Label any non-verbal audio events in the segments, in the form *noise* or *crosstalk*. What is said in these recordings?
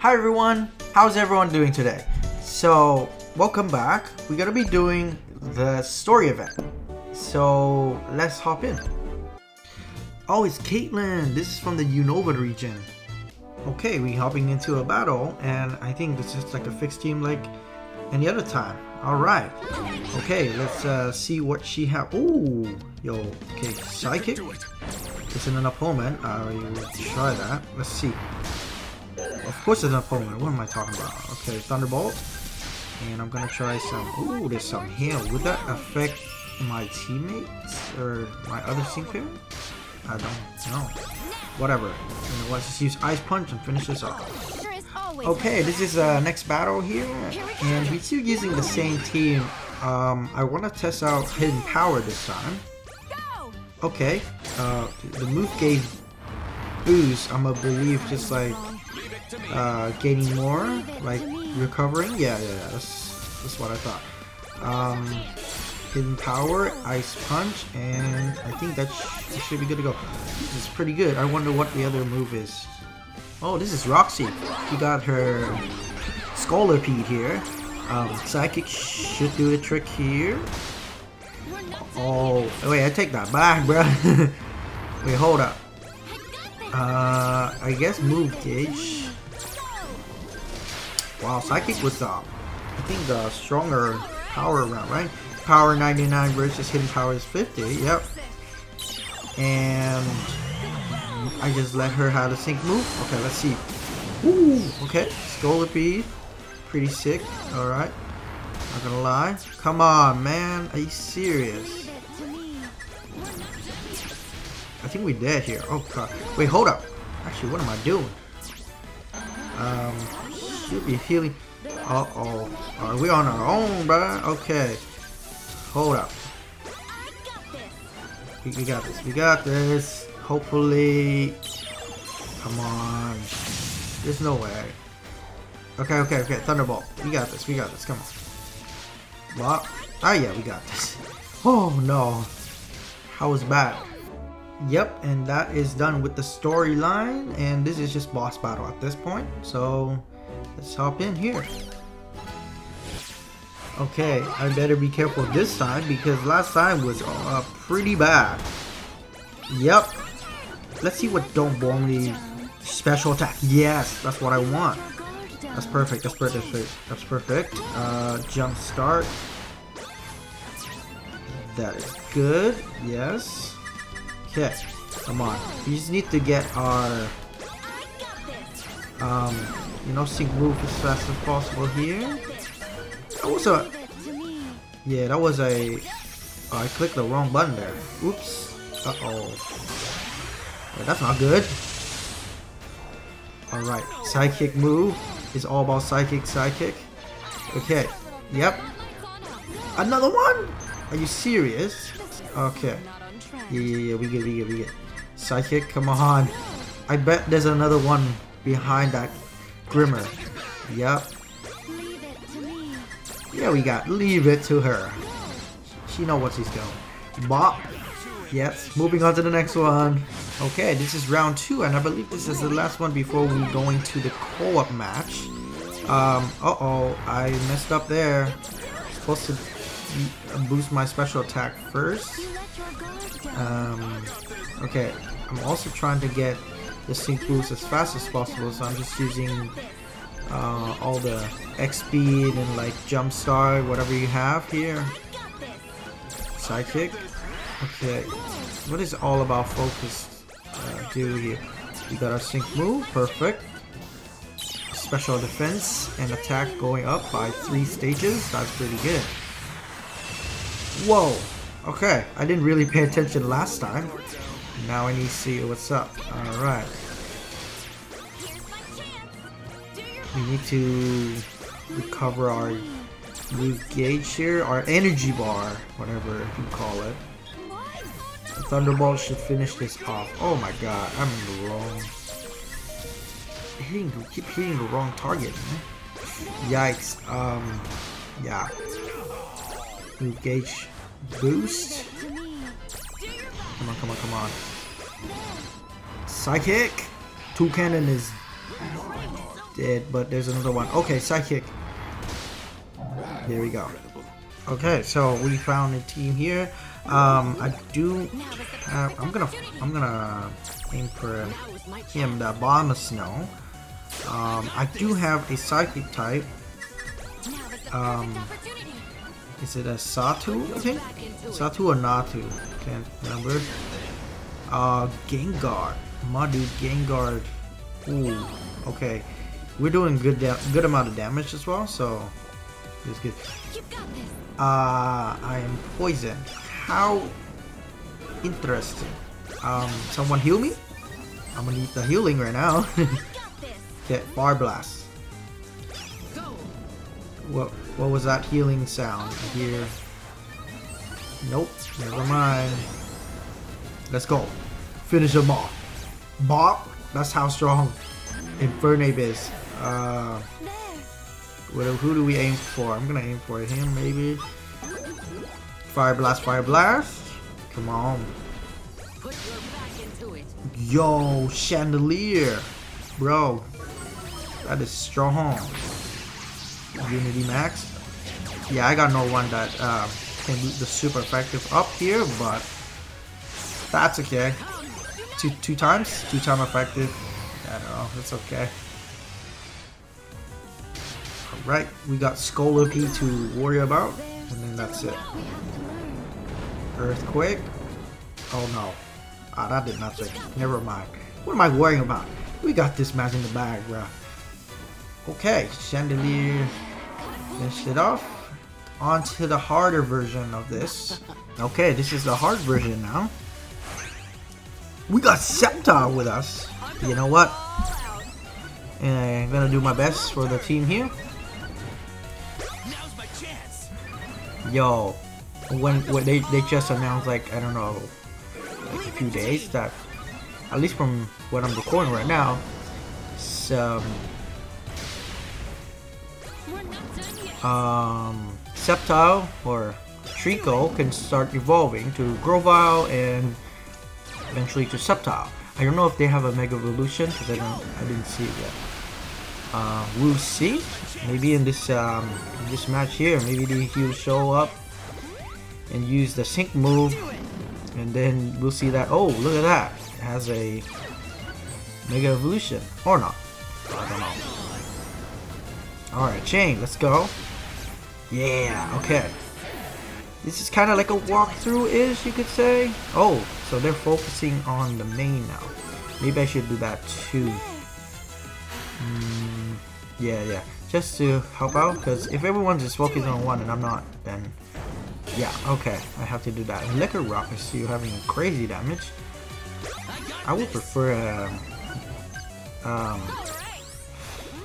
Hi everyone, how's everyone doing today? So, welcome back. We're gonna be doing the story event. So, let's hop in. Oh, it's Caitlyn. This is from the Unova region. Okay, we hopping into a battle, and I think this is like a fixed team like any other time. Alright. Okay, let's uh, see what she have. Ooh, yo, okay, psychic. It's an opponent. I will try that. Let's see. Of course it's an opponent. What am I talking about? Okay, Thunderbolt. And I'm gonna try some... Ooh, there's some hail. Would that affect my teammates? Or my other pair? I don't know. Whatever. You know, let's just use Ice Punch and finish this off. Okay, this is uh, next battle here, and we're still using the same team. Um, I want to test out Hidden Power this time. Okay, uh, the move gauge boost, I'm gonna believe just like uh, gaining more, like recovering. Yeah, yeah, yeah, that's, that's what I thought. Um, hidden Power, Ice Punch, and I think that sh should be good to go. This is pretty good. I wonder what the other move is. Oh, this is Roxie. She got her Scolipede here. Um, Psychic should do the trick here. Oh, wait, I take that back, bro. *laughs* wait, hold up. Uh, I guess move gauge. Wow, Psychic was uh, I think the stronger power round, right? Power 99 versus hidden power is 50. Yep. And I just let her have a sync move. Okay, let's see. Ooh, okay. Scolipede. Pretty sick. Alright. Not gonna lie. Come on, man. Are you serious? I think we dead here. Oh god. Wait, hold up. Actually, what am I doing? Um, should be healing. Uh oh. Are we on our own, bruh? Okay. Hold up. We, we got this. We got this. Hopefully. Come on. There's no way. Okay, okay, okay. Thunderbolt. We got this. We got this. Come on. What? Ah, yeah, we got this. *laughs* Oh, no. How was bad? Yep, and that is done with the storyline. And this is just boss battle at this point. So, let's hop in here. Okay, I better be careful this time because last time was uh, pretty bad. Yep. Let's see what Don't Bomb me special attack. Yes, that's what I want. That's perfect. That's perfect. That's perfect. Uh, jump start. That is good. Yes. Okay. Come on. We just need to get our um, you know, sync move as fast as possible here. That was a yeah, that was a oh, I clicked the wrong button there. Oops. Uh oh. That's not good. Alright, psychic move is all about psychic, psychic. Okay, yep. Another one? Are you serious? Okay. Yeah, yeah, yeah, we get, we get, we get. Psychic, come on. I bet there's another one behind that Grimer. Yep. Yeah, we got leave it to her. She know what she's doing. Bop. Yes, moving on to the next one. Okay, this is round two, and I believe this is the last one before we go into the co-op match. Um, uh-oh, I messed up there. Supposed to boost my special attack first. Um, okay, I'm also trying to get the sync boost as fast as possible, so I'm just using uh, all the X speed and like jump start, whatever you have here. Psychic. Okay, what is all about focus uh, do here? We got our sync move, perfect. Special defense and attack going up by three stages, that's pretty good. Whoa, okay, I didn't really pay attention last time. Now I need to see what's up. Alright. We need to recover our move gauge here, our energy bar, whatever you call it. The Thunderbolt should finish this off. Oh my god, I'm in the wrong. Hitting, keep hitting the wrong target, man. Yikes. Um, yeah. Gauge boost. Come on, come on, come on. Psychic! Two cannon is dead, but there's another one. Okay, Psychic. There we go. Okay, so we found a team here. Um, I do have, I'm gonna, I'm gonna aim for him, the Abomasnow. Um, I do have a Psychic type. Um, is it a Xatu, I think? Xatu or Natu? Can't remember. Uh, Gengar. My dude, Gengar. Ooh, okay. We're doing good good amount of damage as well, so it's good. Uh, I am poisoned. How interesting. Um, someone heal me? I'm gonna need the healing right now. *laughs* Get Fire Blast. What what was that healing sound here? Nope, never mind. Let's go. Finish him off. Bob, that's how strong Infernape is. Uh, who do we aim for? I'm gonna aim for him, maybe. Fire Blast, Fire Blast. Come on. Yo, Chandelure. Bro, that is strong. Unity Max. Yeah, I got no one that uh, can do the super effective up here, but that's okay. Two two times, two time effective. I don't know, it's okay. Alright, we got Scolipede to worry about, and then that's it. Earthquake. Oh no. Ah, that did nothing. Never mind. What am I worrying about? We got this match in the bag, bro. Okay, Chandelure finished it off. On to the harder version of this. *laughs* Okay, this is the hard version now. We got Sceptile with us. You know what? And I'm gonna do my best for the team here. Yo, when when they they just announced like I don't know, like a few days that at least from what I'm recording right now, some um, Sceptile or Treecko can start evolving to Grovyle and eventually to Sceptile. I don't know if they have a Mega Evolution because I I didn't see it yet. Uh, we'll see. Maybe in this um, in this match here, maybe he'll show up and use the sync move, and then we'll see that. Oh, look at that! It has a Mega Evolution or not? I don't know. All right, chain. Let's go. Yeah. Okay. This is kind of like a walkthrough-ish, you could say. Oh, so they're focusing on the main now. Maybe I should do that too. Mm, yeah, yeah. Just to help out, because if everyone's just focusing on one and I'm not, then yeah, okay. I have to do that. Liquor Rock is still having crazy damage. I would prefer um, um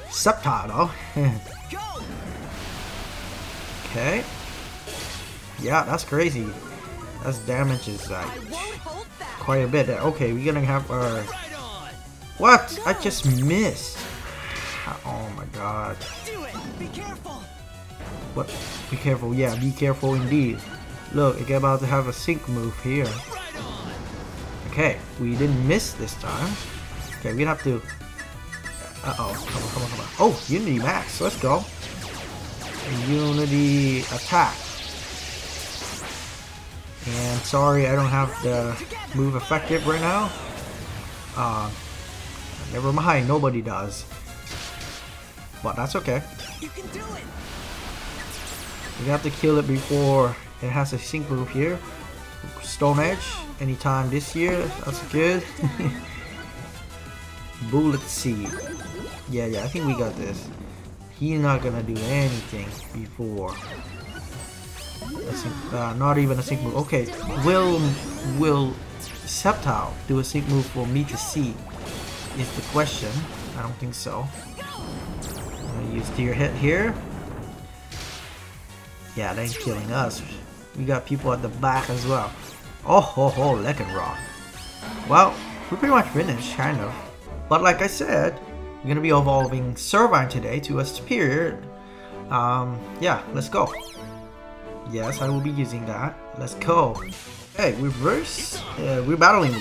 Sceptile *laughs* okay. Yeah, that's crazy. That's damage is like quite a bit. Okay, we're gonna have our. What? I just missed. Oh my god. Be careful. What? Be careful. Yeah, be careful indeed. Look, it's about to have a sync move here. Okay, we didn't miss this time. Okay, we're gonna have to. Uh oh, come on, come on, come on. Oh, Unity Max. Let's go. Unity attack. And sorry, I don't have the move effective right now. Uh, never mind, nobody does. But that's okay. You can do it. We have to kill it before it has a sync move here. Stone Edge, anytime this year, that's good. *laughs* Bullet Seed. Yeah, yeah, I think we got this. He's not gonna do anything before sync, uh, not even a sync move. Okay, will will Sceptile do a sync move for me to see? Is the question. I don't think so. I'm gonna use Deer Hit here. Yeah, they ain't killing us. We got people at the back as well. Oh ho ho, Rock. Well, we're pretty much finished, kind of. But like I said, we're gonna be evolving Servine today to a Serperior. Um, yeah, let's go. Yes, I will be using that. Let's go. Hey, reverse. Uh, we're battling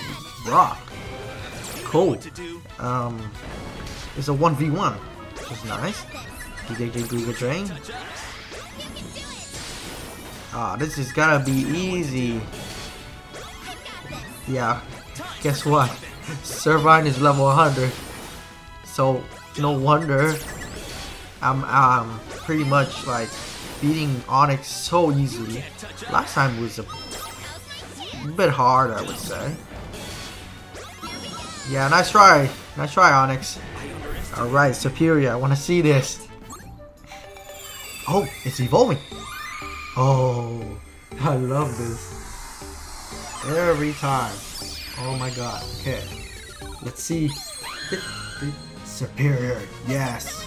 Rock. Cool. Um, it's a 1v1. was nice. Giga Giga Drain. Ah, this is gonna be easy. Yeah, guess what? *laughs* Servine is level 100. So, no wonder I'm, I'm pretty much like beating Onix so easily. Last time was a bit hard, I would say. Yeah, nice try. Nice try, Onix. Alright, Serperior, I want to see this. Oh, it's evolving. Oh, *laughs* I love this. Every time. Oh my god. Okay. Let's see. Serperior. Yes.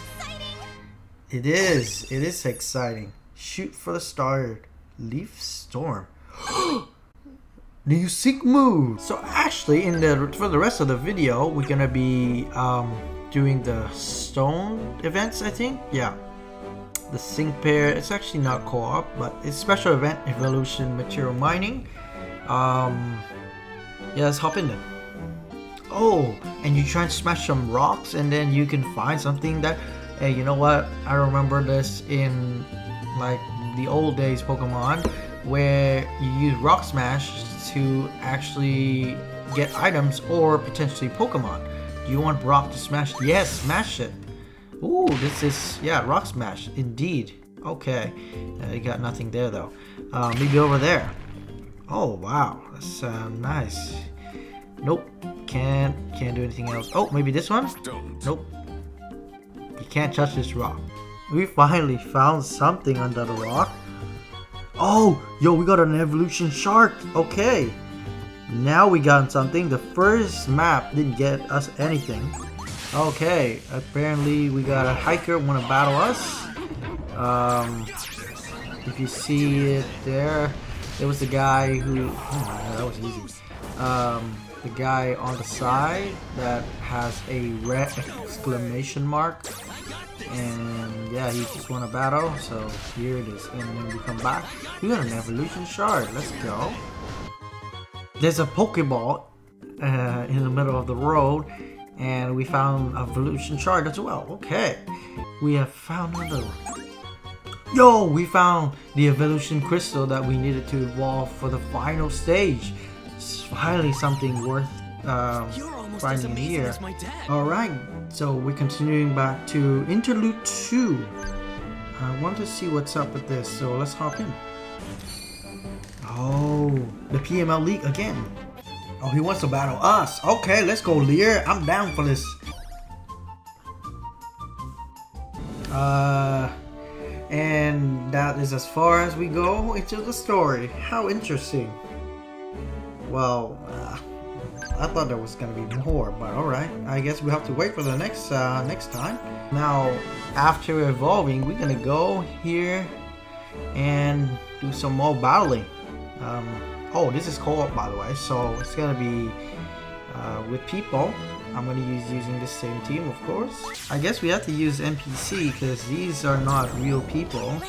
It is. It is exciting. Shoot for the star. Leaf Storm. New sync move. So actually, in the for the rest of the video, we're gonna be um, doing the stone events. I think. Yeah the sync pair. It's actually not co-op, but it's special event evolution material mining. Um, yeah, let's hop in then. Oh, and you try and smash some rocks, and then you can find something that, hey, you know what? I remember this in like the old days Pokemon, where you use Rock Smash to actually get items or potentially Pokemon. Do you want Rock to smash? Yes, smash it. Ooh, this is, yeah, Rock Smash, indeed. Okay, uh, you got nothing there though. Uh, maybe over there. Oh, wow, that's uh, nice. Nope, can't, can't do anything else. Oh, maybe this one? Nope. You can't touch this rock. We finally found something under the rock. Oh, yo, we got an evolution shard. Okay. Now we got something. The first map didn't get us anything. Okay, apparently we got a hiker want to battle us. Um, if you see it there, it was the guy who. Oh that was easy. Um, the guy on the side that has a red exclamation mark. And yeah, he just won a battle, so here it is. And then we come back. We got an evolution shard. Let's go. There's a Pokeball uh, in the middle of the road and we found evolution shard as well. Okay, we have found another. Yo, we found the evolution crystal that we needed to evolve for the final stage. It's finally something worth um, finding here. Alright, so we're continuing back to Interlude 2. I want to see what's up with this, so let's hop in. Oh, the PML League again. Oh, he wants to battle us. Okay, let's go, Lear. I'm down for this. Uh, and that is as far as we go into the story. How interesting. Well, uh, I thought there was gonna be more, but alright. I guess we have to wait for the next uh, next time. Now, after evolving, we're gonna go here and do some more battling. Um, Oh, this is co-op by the way, so it's gonna be uh, with people. I'm gonna use using the same team, of course. I guess we have to use NPC because these are not real people,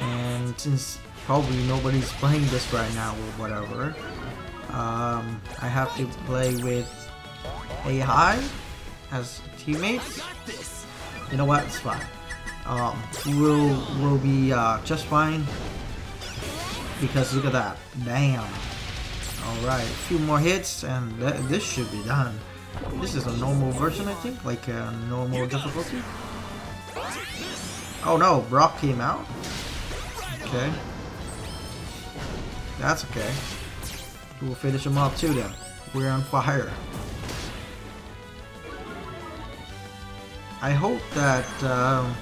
and since probably nobody's playing this right now or whatever, um, I have to play with AI as teammates. You know what? It's fine. Um, we'll will be uh, just fine because look at that. Damn. Alright, a few more hits and th this should be done. This is a normal version, I think, like a normal difficulty. Oh no, Brock came out. Okay. That's okay. We'll finish them off too then. We're on fire. I hope that um,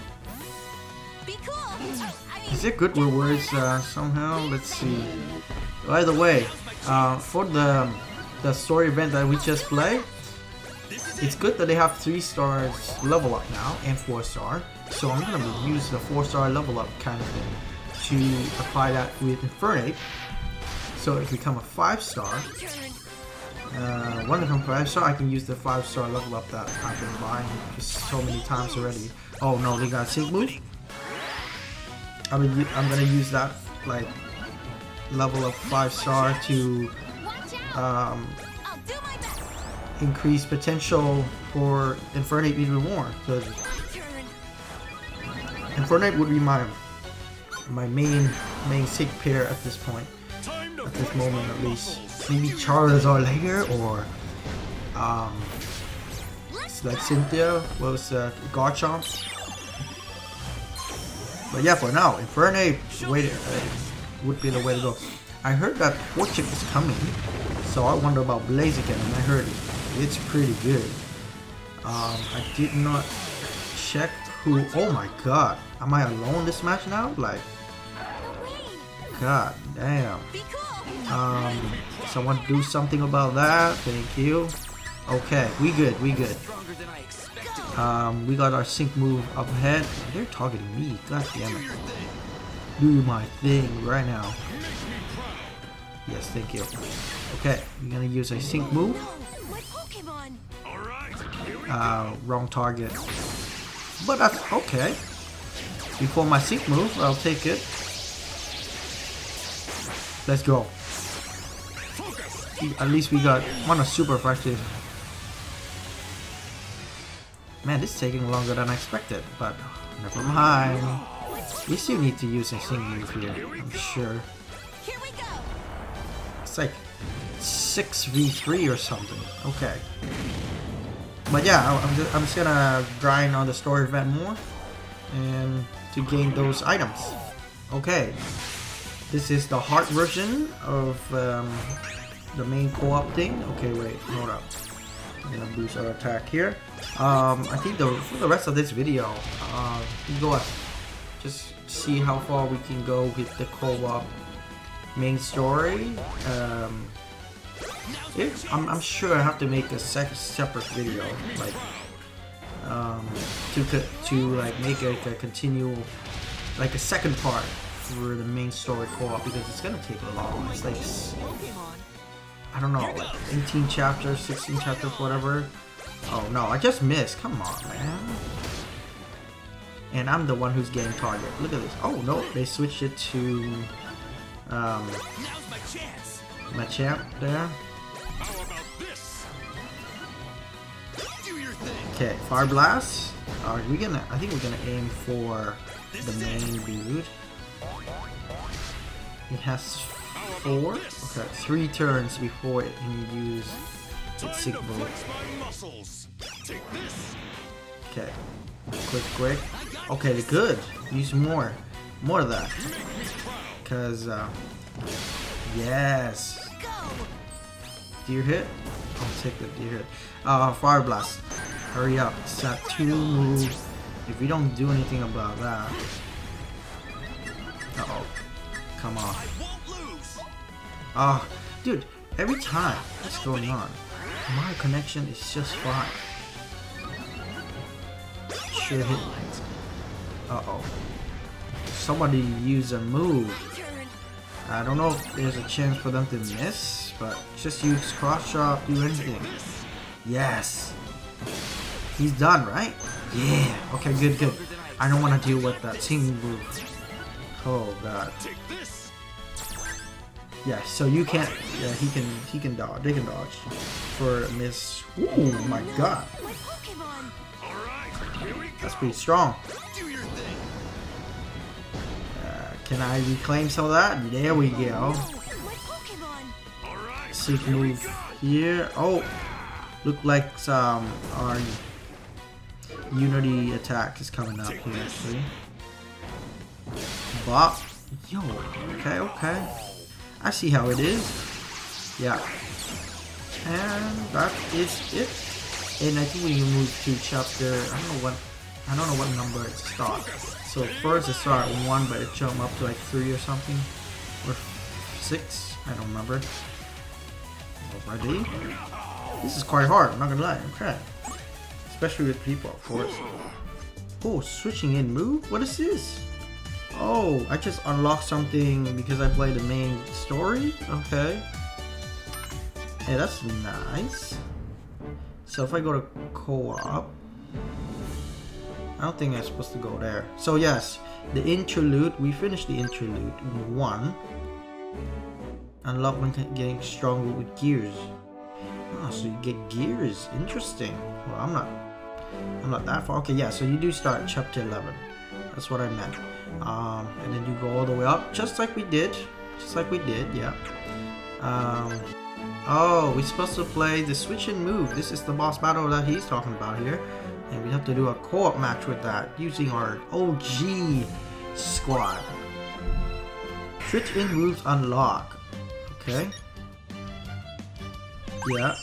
is it good rewards uh, somehow? Let's see. By the way, uh, for the the story event that we just played, it's good that they have three stars level up now and four star. So I'm gonna use the four star level up kind of thing to apply that with Infernape. So it's become a five star, uh, one from five star, I can use the five star level up that I've been buying so many times already. Oh no, they got sync move. I mean, I'm gonna use that like level of five star to um, increase potential for Infernape even more. Because Infernape would be my my main main sync pair at this point. This moment at least. Maybe Charizard later or um like Cynthia, was uh, Garchomp. But yeah, for now, Infernape way to, uh, would be the way to go. I heard that Torchic is coming, so I wonder about Blaziken, and I heard it. it's pretty good. Um, I did not check who. Oh my god, am I alone this match now? Like, god damn. Um, someone do something about that. Thank you. Okay, we good, we good. Um, we got our sync move up ahead. They're targeting me. God damn it. Do my thing right now. Yes, thank you. Okay, we're gonna use a sync move. Uh, wrong target. But that's okay. Before my sync move, I'll take it. Let's go. At least we got one of super effective. Man, this is taking longer than I expected, but never mind. We still need to use a sync move here, I'm sure. It's like 6v3 or something. Okay. But yeah, I'm just, I'm just gonna grind on the story event more and to gain those items. Okay. This is the hard version of um, the main co-op thing. Okay, wait, hold up. I'm gonna boost our attack here. Um, I think the for the rest of this video, uh, we go up, just see how far we can go with the co-op main story. Um, I'm, I'm sure I have to make a sec separate video, like um, to to like make a, a continual, like a second part for the main story co-op because it's gonna take a long. It's like I don't know, like 18 chapters, 16 chapters, whatever. Oh no, I just missed. Come on, man. And I'm the one who's getting target. Look at this. Oh no, they switched it to um, Machamp there. Okay, Fire Blast. Are we gonna? I think we're gonna aim for the main dude. He has four. Okay, three turns before it can use its sync Okay, quick, quick. Okay, good. Use more, more of that. Cause, uh, yes. Deer hit. I'll take the deer hit. Uh, Fire Blast. Hurry up. It's got two moves. If we don't do anything about that. Uh oh. Come on. Ah, uh, dude, every time. What's going on? My connection is just fine. Sure hit. Uh oh. Somebody use a move. I don't know if there's a chance for them to miss, but just use cross chop, do anything. Yes. He's done, right? Yeah. Okay, good, good. I don't want to deal with that team move. Oh god. Yeah, so you can't. Yeah, he can. He can dodge. They can dodge for miss. Ooh, my god. That's pretty strong. Uh, can I reclaim some of that? There we go. Sync move here. Oh, look like some our Unity attack is coming up here, actually. Bop. Yo, okay, okay. I see how it is. Yeah. And that is it. And I think we can move to chapter, I don't know what, I don't know what number it starts. So first it started at 1, but it jumped up to like 3 or something. Or 6, I don't remember. Already? This is quite hard, I'm not gonna lie. I'm Okay. Especially with people, of course. Oh, switching in move? What is this? Oh, I just unlocked something because I played the main story? Okay. Hey, that's nice. So if I go to co-op, I don't think I'm supposed to go there. So yes, the interlude, we finished the interlude in one. Unlock when getting stronger with gears. Oh, so you get gears. Interesting. Well, I'm not I'm not that far. Okay, yeah, so you do start chapter 11. That's what I meant. Um, and then you go all the way up, just like we did. Just like we did, yeah. Um, oh, we're supposed to play the switch and move. This is the boss battle that he's talking about here. And we have to do a co-op match with that using our OG squad. Switch in moves unlock. Okay. Yeah.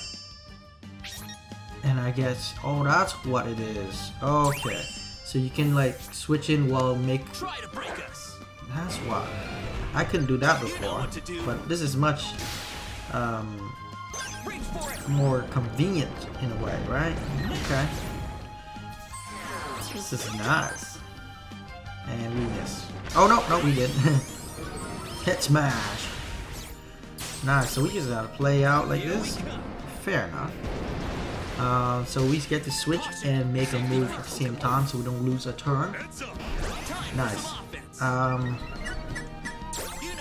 And I guess, oh, that's what it is. Okay. So you can like switch in while make. Try to break us. That's why. I couldn't do that before. But this is much um, Reach for it. more convenient in a way, right? Okay. This is nice. And we miss. Oh no, no, we didn't. *laughs* Hit smash. Nice. So we just gotta play out like this. Fair enough. Uh, so we get to switch and make a move at the same time, so we don't lose a turn. Nice. Um,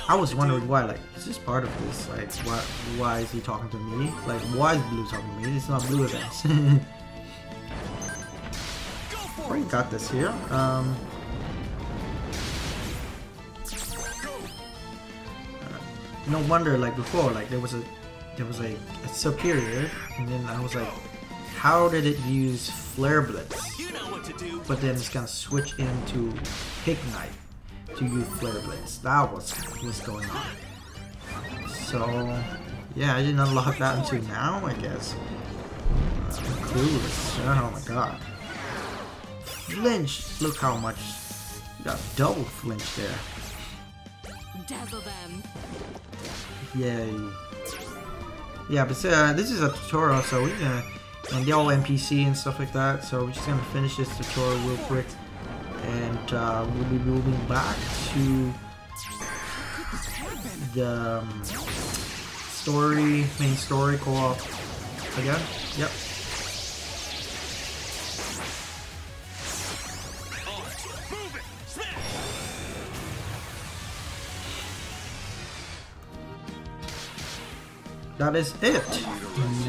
I was wondering why, like, is this part of this? Like, why, why is he talking to me? Like, why is Blue talking to me? It's not Blue events. *laughs* We got this here. Um, no wonder, like before, like there was a, there was a Serperior, and then I was like, how did it use Flare Blitz? You know what to do. But then it's gonna switch into Ignite to use Flare Blitz. That was what's going on. So, yeah, I didn't unlock that until now, I guess. Uh, clueless. Oh my god. Flinch! Look how much. You got double flinch there. Dazzle them. Yay. Yeah, but uh, this is a tutorial, so we're gonna. And they're all NPC and stuff like that, so we're just gonna finish this tutorial real quick. And uh, we'll be moving back to the um, story, main story co-op again. Yep. That is it.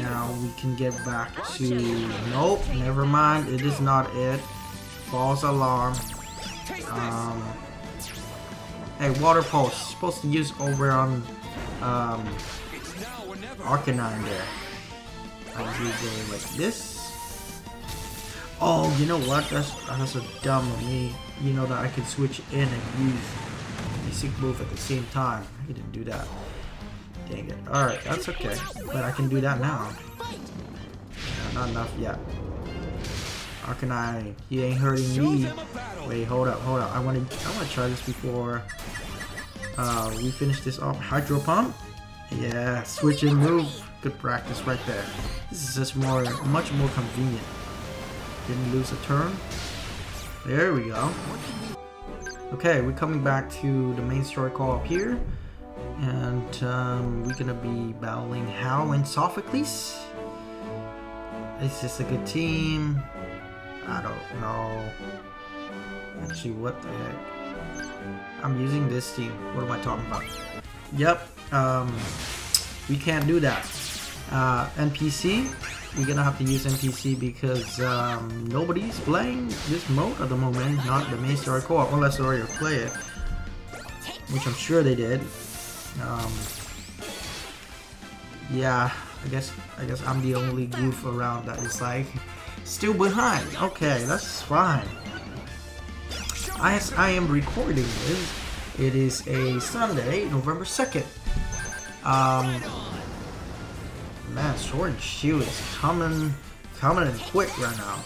Now we can get back to. Nope, never mind. It is not it. False alarm. Um, hey, water pulse. Supposed to use over on um. Arcanine there. I'll use it like this. Oh, you know what? That's that's a dumb of me. You know that I can switch in and use the sync move at the same time. I didn't do that. Dang it. Alright, that's okay. But I can do that now. Yeah, not enough yet. Arcanine, he ain't hurting me. Wait, hold up, hold up. I want to, I want to try this before uh, we finish this off. Hydro pump. Yeah, switch and move. Good practice right there. This is just more, much more convenient. Didn't lose a turn. There we go. Okay, we're coming back to the main story call up here. And um, we're gonna be battling Hau and Sophocles. Is this a good team? I don't know. Actually, what the heck? I'm using this team. What am I talking about? Yep. Um, we can't do that. Uh, NPC. We're gonna have to use NPC because um, nobody's playing this mode at the moment. Not the main story co-op, unless they already play it, which I'm sure they did. Um, yeah, I guess I guess I'm the only goof around that is like still behind. Okay, that's fine. I, I am recording this. It is a Sunday, November 2nd. Um, man, Sword and Shield is coming, coming in quick right now.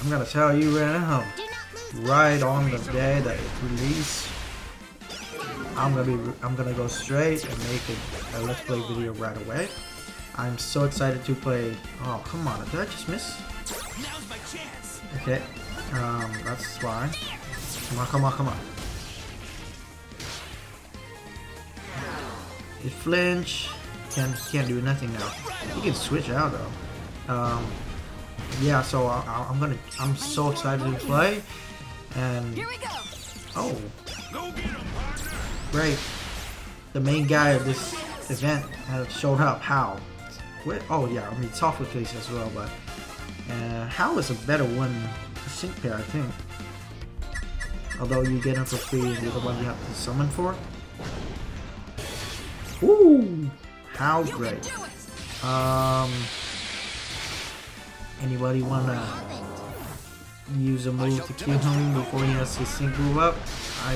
I'm gonna tell you right now, right on the day that it released, I'm gonna be, I'm gonna go straight and make a, a let's play video right away. I'm so excited to play. Oh, come on, did I just miss? Now's my chance. Okay, um, that's fine. Come on, come on, come on. It flinch. Can't can't do nothing now. You can switch out though. Um, yeah, so I, I, I'm gonna. I'm so excited to play. And Here we go. oh, Go get him, partner. great! The main guy of this event has showed up. How? Where? Oh yeah, I mean Sophocles as well, but uh, Hau is a better one for sync pair, I think. Although you get him for free, you're the one you have to summon for. Ooh, how great! Um, anybody wanna use a move to kill him before he has his sync move up? I,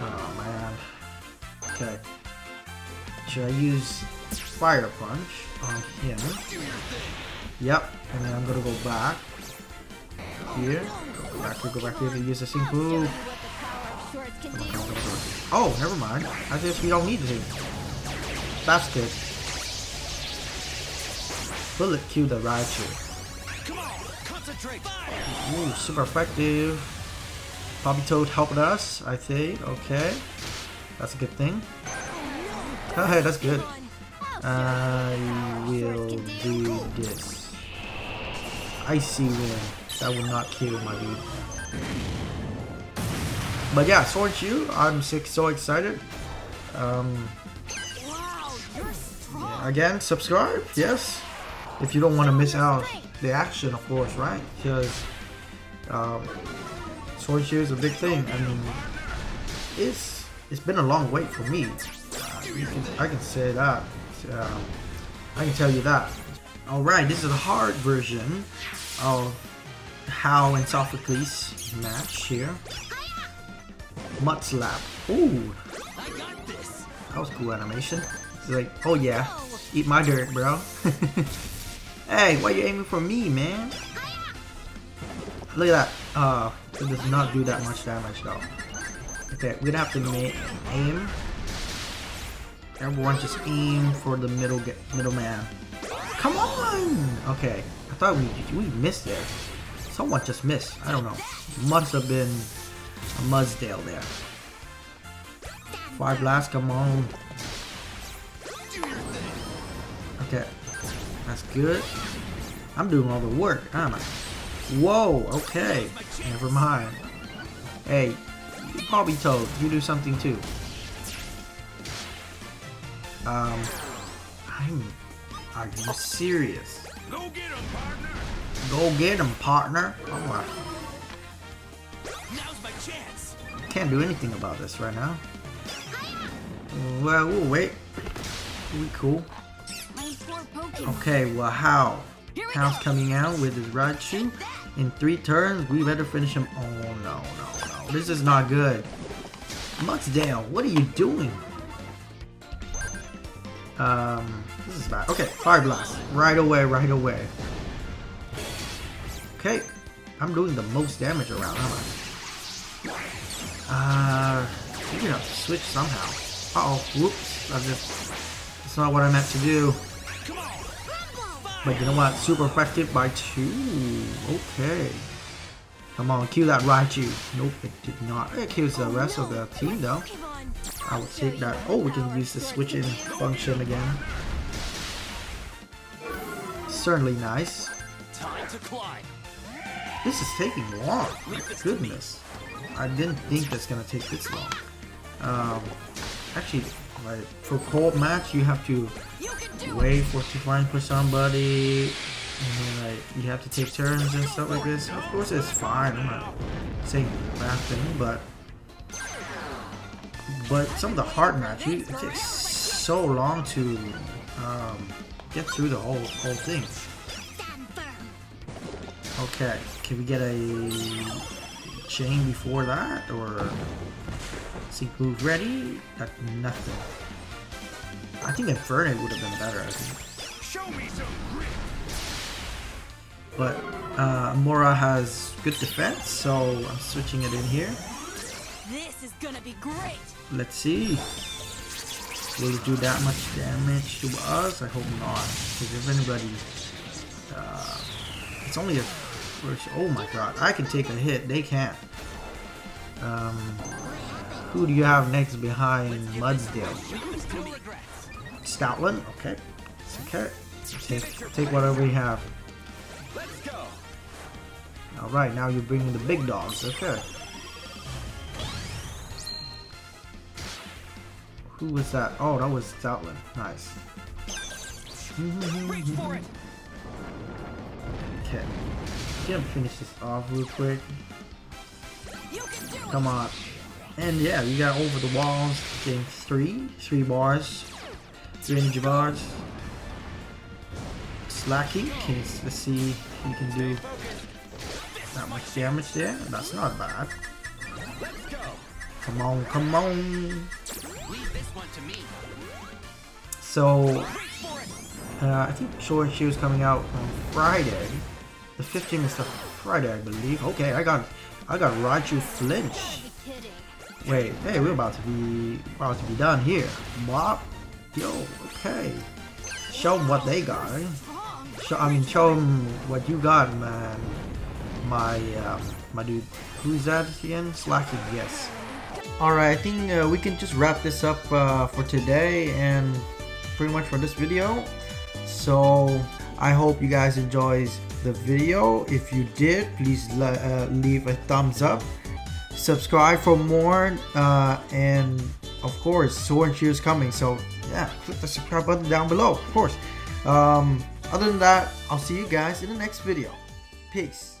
man. Okay. Should I use fire punch on him? Yep. And then I'm gonna go back here. Go back here. Go back here to use the sync move. Oh, never mind. I guess we don't need to. That's good. Bullet kill the Raichu. Come on, concentrate. Ooh, super effective. Bobby Toad helped us, I think. Okay. That's a good thing. Oh, hey, that's good. I will do this. Icy Wind. That will not kill my dude. But yeah, Sword Shield, I'm sick, so excited. Um, again, subscribe, yes. If you don't want to miss out the action, of course, right? Because um, Sword Shield is a big thing. I mean, it's it's been a long wait for me. Can, I can say that. Um, I can tell you that. All right, this is the hard version of Hau and Sophocles match here. Mud slap. Ooh, that was cool animation. It's like, oh yeah, eat my dirt, bro. *laughs* hey, why you aiming for me, man? Look at that. Uh, it does not do that much damage though. Okay, we're gonna have to aim. Everyone just aim for the middle get middleman. Come on! Okay, I thought we we missed there. Someone just missed. I don't know. Must have been a Mudsdale there. Fire Blast, come on. Okay, that's good. I'm doing all the work, aren't I? Whoa, okay. Never mind. Hey, Bobby Toad, you do something too. Um, I'm. Are you serious? Go get him, partner. Go get him, partner. Oh, my. Now's my chance. Can't do anything about this right now. Well, we'll wait. We cool. My poor Pokemon. Okay, well, how? Here Hau's coming out with his Raichu? In three turns, we better finish him. Oh, no, no, no. This is not good. Mudsdale, what are you doing? Um, this is bad. Okay, Fire Blast. Right away, right away. Okay, I'm doing the most damage around, am I? Uh, you're gonna have to switch somehow. Uh oh, whoops. I just, that's not what I meant to do. But you know what? Super effective by two. Okay. Come on, kill that Raichu. Nope, it did not. It kills the rest of the team though. I will take that. Oh, we can use the switching function again. Certainly nice. Time to climb. This is taking long. My goodness. I didn't think that's gonna take this long. Um, actually, like for cold match, you have to You can do it. wait for to find for somebody and then like you have to take turns and stuff like this. Of course it's fine. I'm not saying bad thing but but some of the hard match it takes so long to um, get through the whole whole thing. Okay can we get a chain before that or sync move ready? Got nothing. I think Inferno would have been better I think. Show me some. But uh, Mora has good defense, so I'm switching it in here. This is gonna be great. Let's see. Will it do that much damage to us? I hope not. Because if anybody... Uh, it's only a first... Oh my god. I can take a hit. They can't. Um, who do you have next behind Mudsdale? Stoutland? Okay. It's okay. Take, take whatever you have. Alright, now you're bringing the big dogs. Okay. Who was that? Oh, that was Stoutland. Nice. Reach for it. Okay. Gonna finish this off real quick. You can do Come on. And yeah, we got over the walls. Getting three, three bars, three energy bars. Slacky, can let's see if you can do that much damage there. That's not bad. Let's go. Come on, come on. Leave this one to me. So Reach for it. uh, I think Sword and Shield is coming out on Friday. The 15th is the Friday, I believe. Okay, I got I got Raju Flinch. Wait, hey, we're about to be about to be done here. What? Yo, okay. Show them what they got. Show, I mean, show them what you got, man. My um, my dude. Who's that again? Slacky, yes. Alright, I think uh, we can just wrap this up uh, for today and pretty much for this video. So I hope you guys enjoyed the video. If you did, please uh, leave a thumbs up. Subscribe for more, uh, and of course, Sword Shield is coming. So yeah, click the subscribe button down below, of course. Um, other than that, I'll see you guys in the next video. Peace.